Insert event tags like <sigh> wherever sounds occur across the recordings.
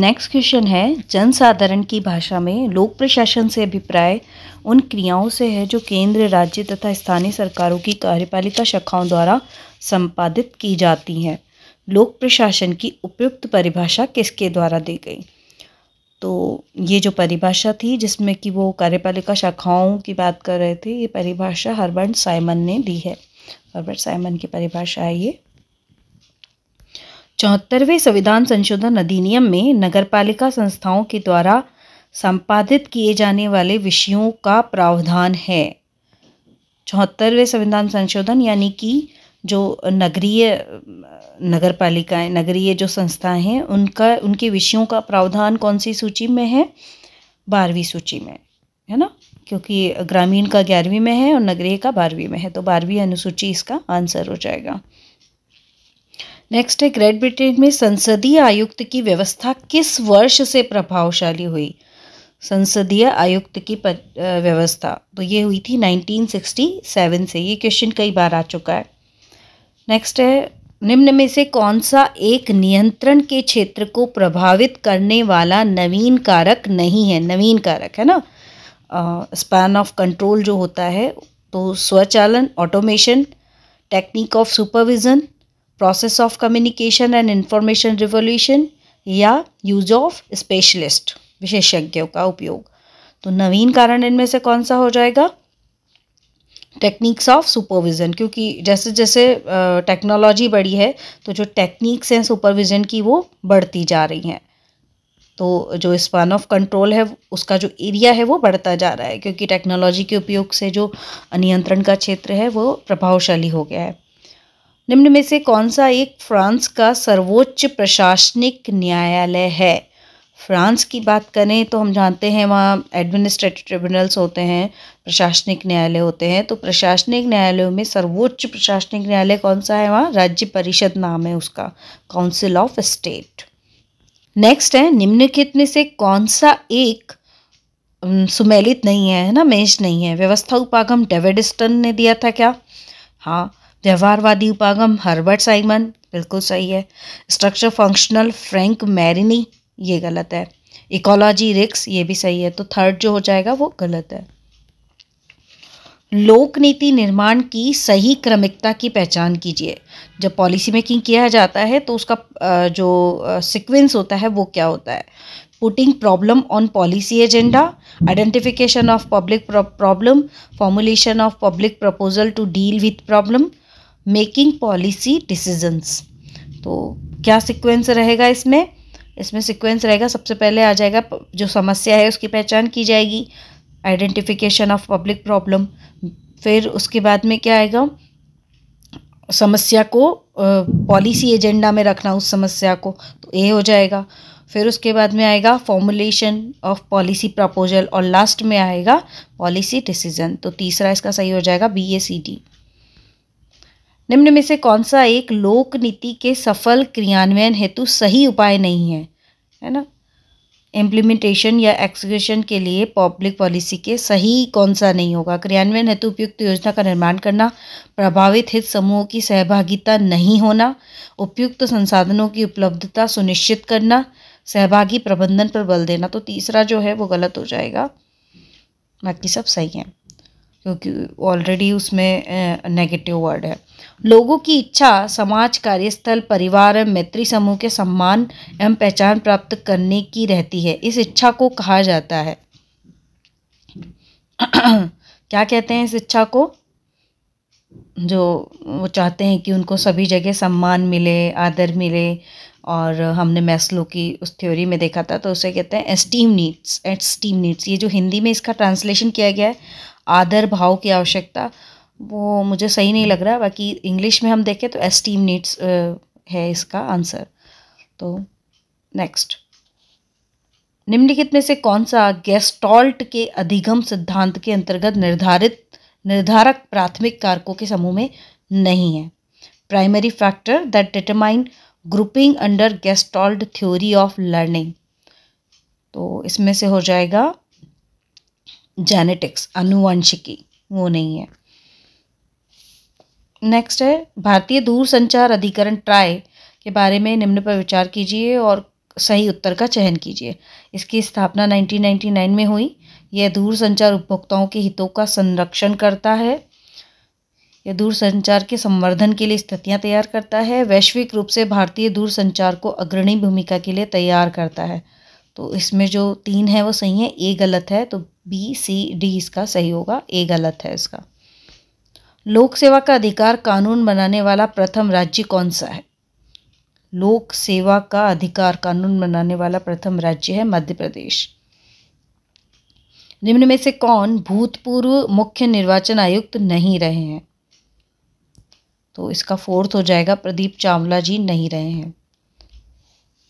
Next question है, जनसाधारण की भाषा में लोक प्रशासन से अभिप्राय उन क्रियाओं से है जो केंद्र, राज्य तथा स्थानीय सरकारों की कार्यपालिका शाखाओं द्वारा संपादित की जाती हैं। लोक प्रशासन की उपयुक्त परिभाषा किसके द्वारा दी गई? तो ये जो परिभाषा थी, जिसमें कि वो कार्यपालिका शाखाओं की बात कर रहे थे, ये परिभाषा हर्बर्ट साइमन ने दी है। हर्बर्ट साइमन की परिभाषा है ये। चौहत्तरवें संविधान संशोधन अधिनियम में नगरपालिका संस्थाओं के द्वारा संपादित किए जाने वाले विषयों का प्रावधान है। चौहत्तरवें संविधान संशोधन यानी कि जो नगरीय नगर पालिकाएँ नगरीय जो संस्थाएँ हैं, उनका, उनके विषयों का प्रावधान कौन सी सूची में है? बारहवीं सूची में, है ना? क्योंकि ग्रामीण का ग्यारहवीं में है और नगरीय का बारहवीं में है तो बारहवीं अनुसूची इसका आंसर हो जाएगा। नेक्स्ट है ग्रेट ब्रिटेन में संसदीय आयुक्त की व्यवस्था किस वर्ष से प्रभावशाली हुई? संसदीय आयुक्त की व्यवस्था तो ये हुई थी 1967 से, ये क्वेश्चन कई बार आ चुका है। नेक्स्ट है, निम्न में से कौन सा एक नियंत्रण के क्षेत्र को प्रभावित करने वाला नवीन कारक नहीं है? नवीन कारक, है ना? स्पैन ऑफ़ कंट्रोल जो होता है तो स्वचालन automation technique of supervision process of communication and information revolution या यूज़ ऑफ़ स्पेशलिस्ट विशेषज्ञों का उपयोग। तो नवीन कारण इनमें से कौन सा हो जाएगा? टेक्निक्स ऑफ़ सुपरविज़न क्योंकि जैसे जैसे टेक्नोलॉजी बढ़ी है तो जो टेक्निक्स हैं सुपरविज़न की वो बढ़ती जा रही हैं। तो जो स्पान ऑफ़ कंट्रोल है, उसका जो एरिया है वो बढ़ता जा रहा है, क्योंकि टेक्नोलॉजी के उपयोग से जो नियंत्रण का क्षेत्र है, वो प्रभावशाली हो गया है। निम्न में से कौन सा एक फ्रांस का सर्वोच्च प्रशासनिक न्यायालय है? फ्रांस की बात करें तो हम जानते हैं वहाँ एडमिनिस्ट्रेटिव ट्रिब्यूनल्स होते हैं, प्रशासनिक न्यायालय होते हैं। तो प्रशासनिक न्यायालयों में सर्वोच्च प्रशासनिक न्यायालय कौन सा है वहाँ? राज्य परिषद नाम है उसका काउंसिल ऑफ़ स्टेट नेक्स्ट है, निम्नलिखित में से कौन सा एक सुमेलित नहीं है ना? मेष नहीं है। व्यवस्था उपागम डेविडिस्टन ने दिया था क्या? हाँ व्यवहारवादी उपागम, हर्बर्ट साइमन, बिल्कुल सही है। स्ट्रक्चर फंक्शनल, फ्रैंक मैरिनी, ये गलत है। इकोलॉजी रिक्स, ये भी सही है। तो थर्ड जो हो जाएगा, वो गलत है। लोक नीति निर्माण की सही क्रमिकता की पहचान कीजिए। जब पॉलिसी मेकिंग किया जाता है तो उसका जो सीक्वेंस होता है, वो क्या होता है? Putting problem on policy agenda identification of public problem formulation of public proposal to deal with problem making policy decisions तो क्या सीक्वेंस रहेगा इसमें? इसमें सीक्वेंस रहेगा, सबसे पहले आ जाएगा जो समस्या है उसकी पहचान की जाएगी आइडेंटिफिकेशन ऑफ़ पब्लिक प्रॉब्लम फिर उसके बाद में क्या आएगा? समस्या को पॉलिसी एजेंडा में रखना उस समस्या को तो ए हो जाएगा। फिर उसके बाद में आएगा फॉर्मुलेशन ऑफ़ पॉलिसी प्रपोजल और लास्ट में आएगा पॉलिसी डिसीज़न तो तीसरा इसका सही हो जाएगा बी ए सी डी निम्न में से कौन सा एक लोक नीति के सफल क्रियान्वयन हेतु सही उपाय नहीं है? है ना? इम्प्लीमेंटेशन या एक्सिक्यूशन के लिए पब्लिक पॉलिसी के सही कौन सा नहीं होगा? क्रियान्वयन हेतु उपयुक्त योजना का निर्माण करना, प्रभावित हित समूहों की सहभागिता नहीं होना, उपयुक्त संसाधनों की उपलब्धता सुनिश्चित करना, सहभागी प्रबंधन पर बल देना। तो तीसरा जो है वो गलत हो जाएगा। बाकी सब सही है। क्योंकि ऑलरेडी उसमें नेगेटिव वर्ड है। लोगों की इच्छा समाज, कार्यस्थल, परिवार एवं मैत्री समूह के सम्मान एवं पहचान प्राप्त करने की रहती है। इस इच्छा को कहा जाता है। क्या कहते हैं इस इच्छा को? जो वो चाहते हैं कि उनको सभी जगह सम्मान मिले, आदर मिले, और हमने मैस्लो की उस थ्योरी में देखा था तो उसे कहते हैं एस्टीम नीड्स एस्टीम नीड्स ये जो हिंदी में इसका ट्रांसलेशन किया गया है आदर, भाव की आवश्यकता, वो मुझे सही नहीं लग रहा। बाकी इंग्लिश में हम देखें तो एस्टीम नीड्स है इसका आंसर तो नेक्स्ट निम्नलिखित में से कौन सा गेस्टॉल्ट के अधिगम सिद्धांत के अंतर्गत निर्धारित, निर्धारक प्राथमिक कारकों के समूह में नहीं है? Primary factor that determine grouping under gestalt theory of learning तो इसमें से हो जाएगा जेनेटिक्स अनुवंशिकी वो नहीं है। नेक्स्ट है, भारतीय दूरसंचार अधिकरण ट्राई के बारे में निम्न पर विचार कीजिए और सही उत्तर का चयन कीजिए। इसकी स्थापना 1999 में हुई। यह दूर संचार उपभोक्ताओं के हितों का संरक्षण करता है। यह दूर संचार के संवर्धन के लिए स्थितियाँ तैयार करता है। वैश्विक रूप से भारतीय दूर संचार को अग्रणी भूमिका के लिए तैयार करता है। तो इसमें जो तीन है, वो सही है, ए गलत है तो बी, सी, डी इसका सही होगा, ए गलत है इसका। लोक सेवा का अधिकार कानून बनाने वाला प्रथम राज्य कौन सा है? लोक सेवा का अधिकार कानून बनाने वाला प्रथम राज्य है मध्य प्रदेश। निम्न में से कौन भूतपूर्व मुख्य निर्वाचन आयुक्त नहीं रहे हैं? तो इसका फोर्थ हो जाएगा, प्रदीप चावला जी नहीं रहे हैं।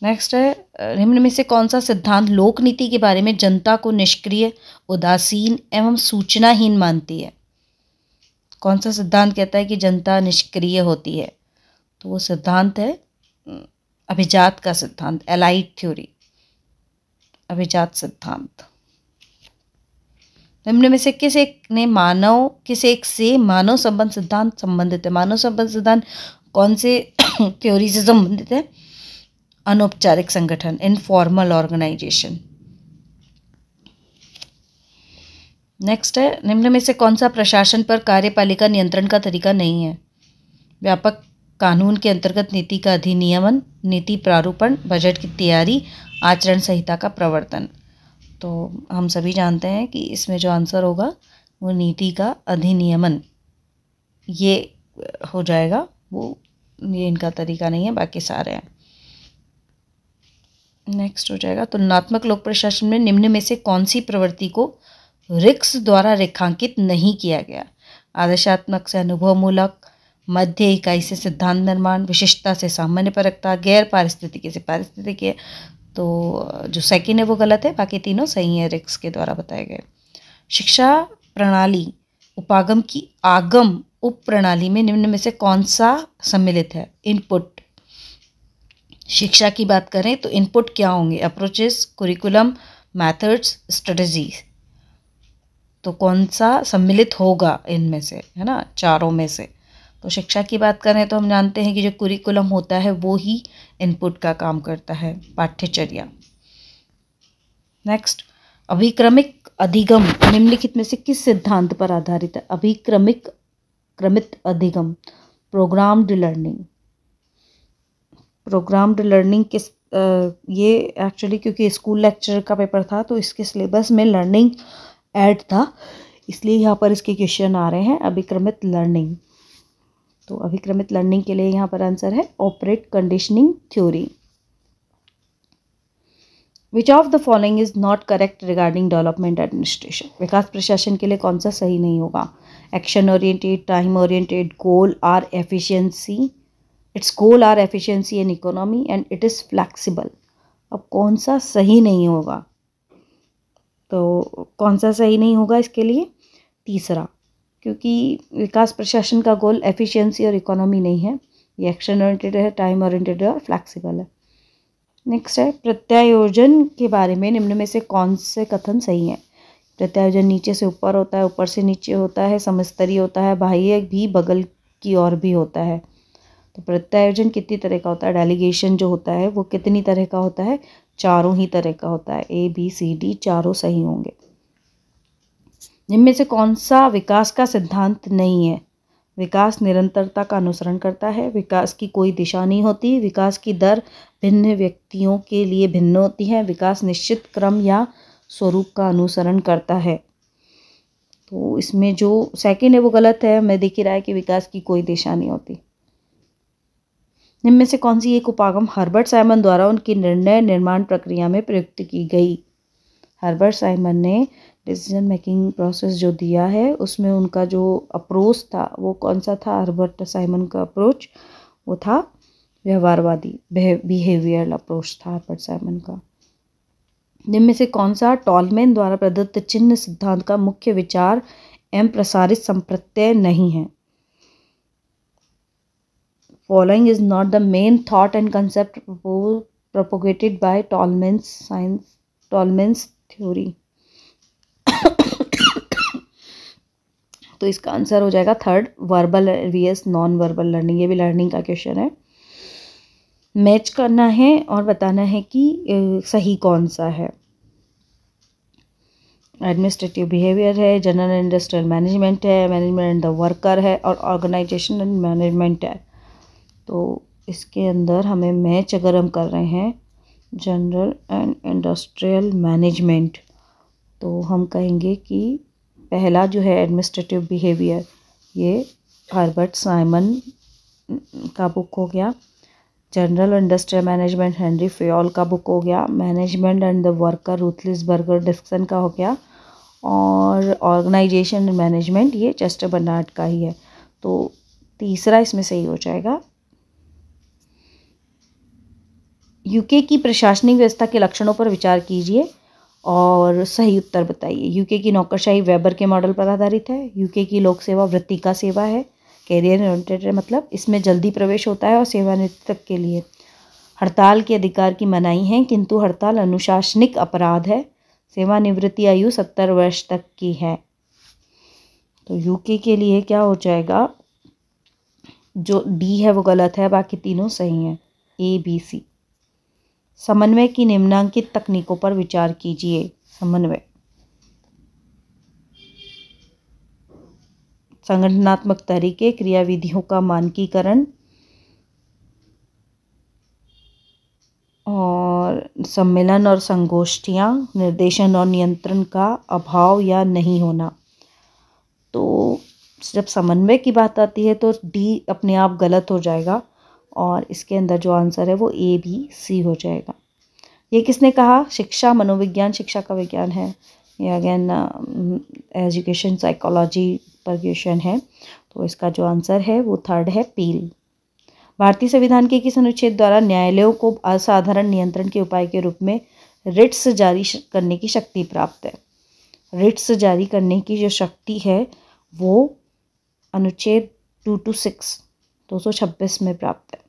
नेक्स्ट है, निम्न में से कौन सा सिद्धांत लोक नीति के बारे में जनता को निष्क्रिय, उदासीन एवं सूचनाहीन मानती है? कौन सा सिद्धांत कहता है कि जनता निष्क्रिय होती है? तो वो सिद्धांत है अभिजात का सिद्धांत एलाइट थ्योरी अभिजात सिद्धांत। निम्न में से किस एक ने मानव, किस एक से मानव संबंध सिद्धांत संबंधित है? मानव संबंध सिद्धांत कौन से <coughs> थ्योरी से संबंधित है? अनौपचारिक संगठन इनफॉर्मल ऑर्गेनाइजेशन नेक्स्ट है, निम्न में से कौन सा प्रशासन पर कार्यपालिका नियंत्रण का तरीका नहीं है? व्यापक कानून के अंतर्गत नीति का अधिनियमन, नीति प्रारूपण बजट की तैयारी, आचरण संहिता का प्रवर्तन। तो हम सभी जानते हैं कि इसमें जो आंसर होगा, वो नीति का अधिनियमन। ये हो जाएगा, वो, ये इनका तरीका नहीं है, बाकी सारे हैं। नेक्स्ट हो जाएगा। तुलनात्मक लोक प्रशासन में निम्न में से कौन सी प्रवृत्ति को रिक्स द्वारा रेखांकित नहीं किया गया? आदर्शात्मक से अनुभवमूलक, मध्य इकाई से सिद्धांत निर्माण, विशिष्टता से सामान्य परकता गैर पारिस्थितिकी से पारिस्थितिकी। तो जो सेकेंड है वो गलत है, बाकी तीनों सही है रिक्स के द्वारा बताए गए। शिक्षा प्रणाली, उपागम की आगम उप प्रणाली में निम्न में से कौन सा सम्मिलित है? इनपुट शिक्षा की बात करें तो इनपुट क्या होंगे? अप्रोचेस कुरिकुलम मैथड्स स्ट्रेटजीज तो कौन सा सम्मिलित होगा इनमें से, है ना? चारों में से। तो शिक्षा की बात करें तो हम जानते हैं कि जो कुरिकुलम होता है, वो ही इनपुट का काम करता है, पाठ्यचर्या। नेक्स्ट अभिक्रमिक अधिगम। निम्नलिखित में से किस सिद्धांत पर आधारित है? अभिक्रमिक, क्रमित अधिगम प्रोग्राम्ड लर्निंग प्रोग्राम्ड लर्निंग किस ये एक्चुअली क्योंकि स्कूल लेक्चर का पेपर था तो इसके सिलेबस में लर्निंग ऐड था। इसलिए यहाँ पर इसके क्वेश्चन आ रहे हैं, अभिक्रमित लर्निंग तो अभिक्रमित लर्निंग के लिए यहाँ पर आंसर है operant conditioning theory which of the following is not correct regarding development administration विकास प्रशासन के लिए कौन सा सही नहीं होगा? Action oriented time oriented goal are efficiency it's goal are efficiency and economy and it is flexible अब कौन सा सही नहीं होगा? तो कौन सा सही नहीं होगा इसके लिए? तीसरा, क्योंकि विकास प्रशासन का गोल एफिशिएंसी और इकोनॉमी नहीं है। ये एक्शन ओरिएंटेड है टाइम ओरिएंटेड है और फ्लैक्सीबल है। नेक्स्ट है, प्रत्यायोजन के बारे में निम्न में से कौन से कथन सही हैं? प्रत्यायोजन नीचे से ऊपर होता है, ऊपर से नीचे होता है, समस्तरी होता है, बाह्य भी, बगल की ओर भी होता है। तो प्रत्यायोजन कितनी तरह का होता है? डेलीगेशन जो होता है, वो कितनी तरह का होता है? चारों ही तरह का होता है। ए बी सी डी चारों सही होंगे। जिनमें से कौन सा विकास का सिद्धांत नहीं है? विकास निरंतरता का अनुसरण करता है। विकास की कोई दिशा नहीं होती। विकास की दर भिन्न व्यक्तियों के लिए भिन्न होती है। विकास निश्चित क्रम या स्वरूप का अनुसरण करता है। तो इसमें जो सेकंड है, वो गलत है। मैं देख ही रहा है कि विकास की कोई दिशा नहीं होती। निम्न से कौन सी एक उपागम हर्बर्ट साइमन द्वारा उनकी निर्णय निर्माण प्रक्रिया में प्रयुक्त की गई? हर्बर्ट साइमन ने डिसीज़न मेकिंग प्रोसेस जो दिया है, उसमें उनका जो अप्रोच था, वो कौन सा था? हर्बर्ट साइमन का अप्रोच वो था व्यवहारवादी बिहेवियर अप्रोच था हर्बर्ट साइमन का। जिनमें से कौन सा? टॉलमेन द्वारा प्रदत्त चिन्ह सिद्धांत का मुख्य विचार एवं प्रसारित संप्रत्यय नहीं है। Following is not the main thought and concept propagated by Tolman's science, Tolman's theory. <coughs> तो इसका आंसर हो जाएगा third verbal V S non verbal learning ये भी लर्निंग का क्वेश्चन है। मैच करना है और बताना है कि सही कौन सा है। एडमिनिस्ट्रेटिव बिहेवियर है जनरल इंडस्ट्रियल मैनेजमेंट है मैनेजमेंट द वर्कर है और ऑर्गेनाइजेशन एंड मैनेजमेंट है। तो इसके अंदर हमें मैच अगर हम कर रहे हैं, जनरल एंड इंडस्ट्रियल मैनेजमेंट तो हम कहेंगे कि पहला जो है एडमिनिस्ट्रेटिव बिहेवियर, ये हर्बर्ट साइमन का बुक हो गया। General industrial management Henri Fayol का बुक हो गया। Management and the worker Roethlisberger Dickson का हो गया। और ऑर्गेनाइजेशन मैनेजमेंट ये चेस्टर बर्नार्ड का ही है। तो तीसरा इसमें सही हो जाएगा। यूके की प्रशासनिक व्यवस्था के लक्षणों पर विचार कीजिए और सही उत्तर बताइए। यूके की नौकरशाही वेबर के मॉडल पर आधारित है। यूके की लोक सेवा वृत्ति का सेवा है। कैरियर ओरिएंटेड मतलब इसमें जल्दी प्रवेश होता है और सेवानिवृत्ति के लिए। हड़ताल के अधिकार की मनाही है, किंतु हड़ताल अनुशासनिक अपराध है। सेवानिवृत्ति आयु सत्तर वर्ष तक की है। तो यूके के लिए क्या हो जाएगा? जो डी है वो गलत है, बाकी तीनों सही हैं। ए बी सी समन्वय की निम्नांकित तकनीकों पर विचार कीजिए। समन्वय। संगठनात्मक तरीके, क्रियाविधियों का मानकीकरण और सम्मेलन और संगोष्ठियाँ, निर्देशन और नियंत्रण का अभाव या नहीं होना। तो जब समन्वय की बात आती है तो डी अपने आप गलत हो जाएगा। और इसके अंदर जो आंसर है वो ए बी सी हो जाएगा। ये किसने कहा? शिक्षा, मनोविज्ञान, शिक्षा का विज्ञान है। ये अगेन एजुकेशन साइकोलॉजी पर क्वेश्चन है। तो इसका जो आंसर है वो थर्ड है पील भारतीय संविधान के किस अनुच्छेद द्वारा न्यायालयों को असाधारण नियंत्रण के उपाय के रूप में रिट्स जारी करने की शक्ति प्राप्त है। रिट्स जारी करने की जो शक्ति है वो अनुच्छेद टू टू सिक्स दो सौ छब्बीस में प्राप्त है।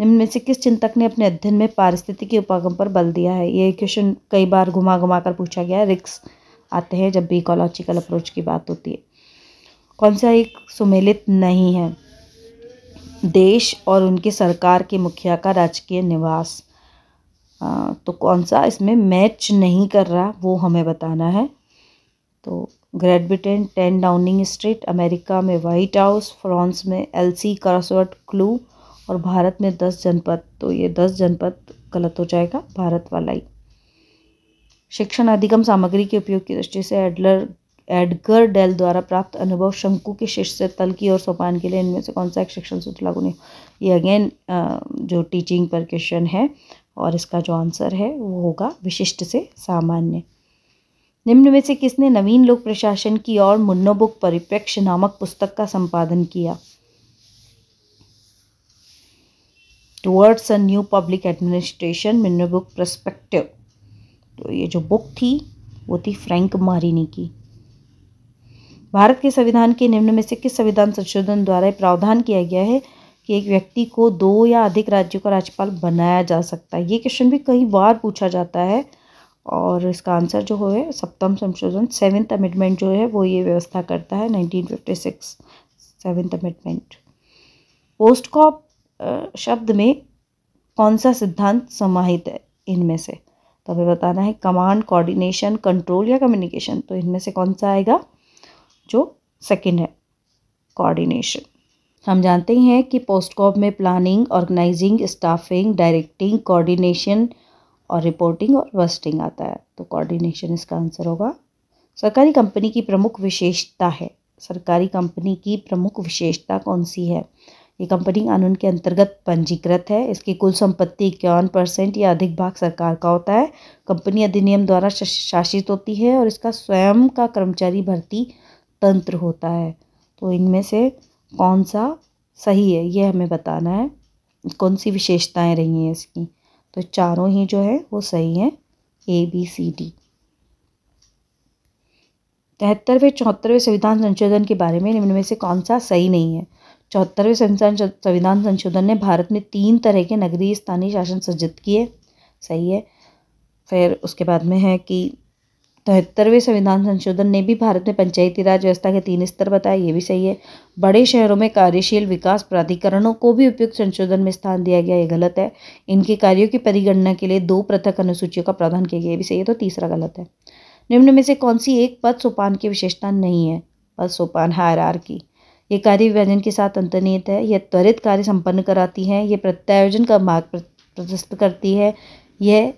निम्न में से किस चिंतक ने अपने अध्ययन में पारिस्थितिकी उपागम पर बल दिया है? ये क्वेश्चन कई बार घुमा घुमा कर पूछा गया है। रिक्स आते हैं जब भी इकोलॉजिकल अप्रोच की बात होती है। कौन सा एक सुमेलित नहीं है? देश और उनकी सरकार के मुखिया का राजकीय निवास। आ, तो कौन सा इसमें मैच नहीं कर रहा वो हमें बताना है। तो Great Britain, ten Downing Street, America में वाइट हाउस, फ्रांस में एलसी, क्रॉसवर्ड, क्लू और भारत में दस जनपद। तो ये दस जनपद गलत हो जाएगा, भारत वाला ही। शिक्षण अधिगम सामग्री के उपयोग की दृष्टि से एडलर, एडगर डेल द्वारा प्राप्त अनुभव शंकु के शीर्ष से तल की और सोपान के लिए इनमें से कौन सा एक शिक्षण सूत्र लागू नहीं ये अगेन जो टीचिंग पर क्वेश्चन है और इसका जो आंसर है वो होगा विशिष्ट से सामान्य। निम्न में से किसने नवीन लोक प्रशासन की और मुन्नो बुक परिप्रेक्ष्य नामक पुस्तक का संपादन किया? Towards a new public administration Minnowbrook perspective तो ये जो बुक थी, वो थी फ्रैंक मारिनी की। भारत के संविधान के निम्न में से किस संविधान संशोधन द्वारा प्रावधान किया गया है कि एक व्यक्ति को दो या अधिक राज्यों का राज्यपाल बनाया जा सकता है? ये क्वेश्चन भी कई बार पूछा जाता है। और इसका आंसर जो है, सप्तम संशोधन सेवेंथ अमेंडमेंट जो है, वो ये व्यवस्था करता है 1956 सेवेंथ अमेंडमेंट पोस्ट कॉप शब्द में कौन सा सिद्धांत समाहित है इनमें से? तो हमें बताना है कमांड कोऑर्डिनेशन कंट्रोल या कम्युनिकेशन तो इनमें से कौन सा आएगा? जो सेकंड है कोऑर्डिनेशन हम जानते हैं कि पोस्ट कॉप में planning organising staffing directing coordination और रिपोर्टिंग और वस्टिंग आता है तो कोऑर्डिनेशन इसका आंसर होगा। सरकारी कंपनी की प्रमुख विशेषता है। सरकारी कंपनी की प्रमुख विशेषता कौन सी है? ये कंपनी कानून के अंतर्गत पंजीकृत है। इसकी कुल संपत्ति इक्यावन परसेंट या अधिक भाग सरकार का होता है। कंपनी अधिनियम द्वारा शासित होती है और इसका स्वयं का कर्मचारी भर्ती तंत्र होता है। तो इनमें से कौन सा सही है, ये हमें बताना है। कौन सी विशेषताएँ रही हैं इसकी? तो चारों ही जो है वो सही हैं ए बी सी डी तिहत्तरवें, चौहत्तरवें संविधान संशोधन के बारे में निम्न में से कौन सा सही नहीं है? चौहत्तरवें संविधान संविधान संशोधन ने भारत में तीन तरह के नगरीय स्थानीय शासन सज्जित किए, सही है। फिर उसके बाद में है कि तिहत्तरवें संविधान संशोधन ने भी भारत में पंचायती राज व्यवस्था के तीन स्तर बताए, ये भी सही है। बड़े शहरों में कार्यशील विकास प्राधिकरणों को भी उपयुक्त संशोधन में स्थान दिया गया, ये गलत है। इनके कार्यों की परिगणना के लिए दो पृथक अनुसूचियों का प्रावधान किया गया, ये भी सही है तो तीसरा गलत है। निम्न में से कौन सी एक पद सोपान की विशेषता नहीं है? पद सोपान हार की। ये कार्य विभाजन के साथ अंतर्निहित है, यह त्वरित कार्य संपन्न कराती है ये प्रत्यायोजन का मार्ग प्रशस्त करती है, यह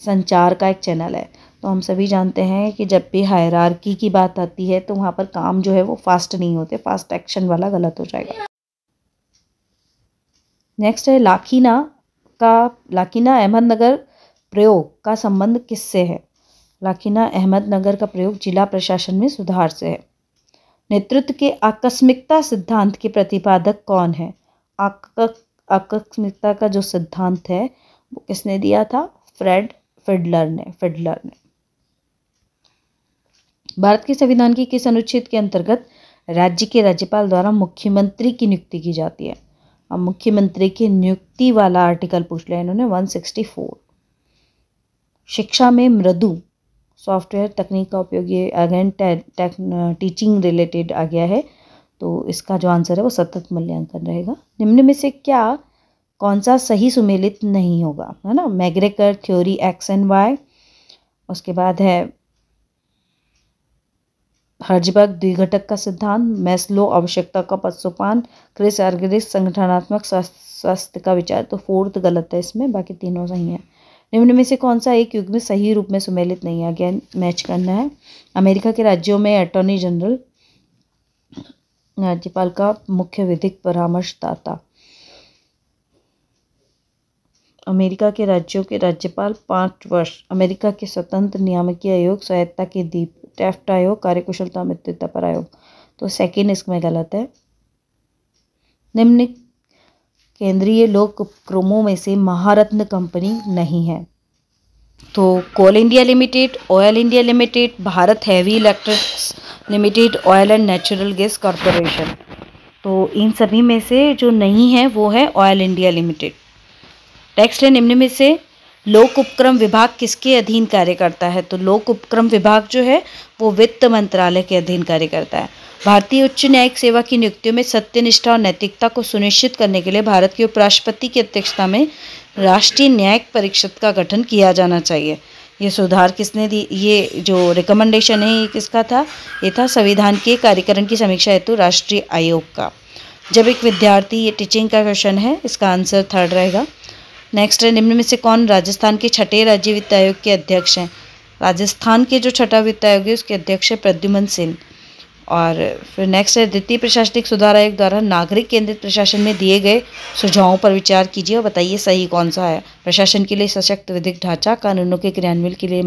संचार का एक चैनल है। तो हम सभी जानते हैं कि जब भी हायरार्की की बात आती है तो वहाँ पर काम जो है वो फास्ट नहीं होते फास्ट एक्शन वाला गलत हो जाएगा। नेक्स्ट है, लाखीना का, लाखीना अहमदनगर प्रयोग का संबंध किससे है? लाखीना अहमदनगर का प्रयोग जिला प्रशासन में सुधार से है। नेतृत्व के आकस्मिकता सिद्धांत के प्रतिपादक कौन है? आकस्मिकता का जो सिद्धांत है, वो किसने दिया था? फ्रेड फिडलर ने फिडलर ने। भारत के संविधान की किस अनुच्छेद के अंतर्गत राज्य के राज्यपाल द्वारा मुख्यमंत्री की नियुक्ति की जाती है? अब मुख्यमंत्री की नियुक्ति वाला आर्टिकल पूछ लिया इन्होंने 164 शिक्षा में मृदु सॉफ्टवेयर तकनीक का उपयोग, ये अगेन टीचिंग रिलेटेड आ गया है तो इसका जो आंसर है वो सतत मूल्यांकन रहेगा। निम्न में से क्या, कौन सा सही सुमेलित नहीं होगा? है ना? McGregor theory X and Y, उसके बाद है हर्जबर्ग द्विघटक का सिद्धांत, मैस्लो आवश्यकता का पदसोपान क्रिस आर्गरिस संगठनात्मक स्वास्थ्य का विचार तो फोर्थ गलत है इसमें, बाकी तीनों सही हैं। निम्न में से कौन सा एक युग में सही रूप में सुमेलित नहीं है? अगेन, मैच करना है। अमेरिका के राज्यों में अटॉर्नी जनरल राज्यपाल का मुख्य विधिक परामर्शदाता। अमेरिका के राज्यों के राज्यपाल पाँच वर्ष, अमेरिका के स्वतंत्र नियामकीय आयोग स्वायत्ता के दीप टेफ्ट आयोग कार्यकुशलता मित्रता पर आयोग तो सेकेंड इसमें गलत है। निम्न, केंद्रीय लोक उपक्रमों में से महारत्न कंपनी नहीं है। तो Coal India Limited, Oil India Limited, Bharat Heavy Electricals Limited, Oil and Natural Gas Corporation. तो इन सभी में से जो नहीं है, वो है ऑयल इंडिया लिमिटेड। नेक्स्ट है निम्न में से लोक उपक्रम विभाग किसके अधीन कार्य करता है? तो लोक उपक्रम विभाग जो है, वो वित्त मंत्रालय के अधीन कार्य करता है। भारतीय उच्च न्यायिक सेवा की नियुक्तियों में सत्यनिष्ठा और नैतिकता को सुनिश्चित करने के लिए भारत के उपराष्ट्रपति की अध्यक्षता में राष्ट्रीय न्यायिक परिषद का गठन किया जाना चाहिए। ये सुधार किसने दी? ये जो रिकमेंडेशन है, ये किसका था? ये था संविधान के कार्यकरण की समीक्षा हेतु राष्ट्रीय आयोग का। जब एक विद्यार्थी ये टीचिंग का क्वेश्चन है, इसका आंसर थर्ड रहेगा। नेक्स्ट है, निम्न में से कौन राजस्थान के छठे राज्य वित्त आयोग के अध्यक्ष हैं? राजस्थान के जो छठा वित्त आयोग है, उसके अध्यक्ष है प्रद्युमन सिंह। और फिर नेक्स्ट है, द्वितीय प्रशासनिक सुधार आयोग द्वारा नागरिक केंद्रित प्रशासन में दिए गए सुझावों पर विचार कीजिए और बताइए सही कौन सा है। प्रशासन के लिए सशक्त विधिक ढांचा, कानूनों के क्रियान्वयन के लिए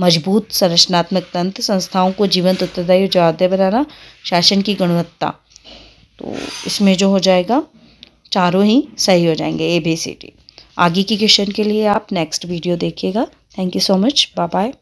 मज़बूत, संरचनात्मक तंत्र, संस्थाओं को जीवंत, उत्तरदायी और जवाबदेह बनाना, शासन की गुणवत्ता। तो इसमें जो हो जाएगा, चारों ही सही हो जाएँगे ए बी सी डी आगे की क्वेश्चन के लिए आप नेक्स्ट वीडियो देखिएगा। Thank you so much bye bye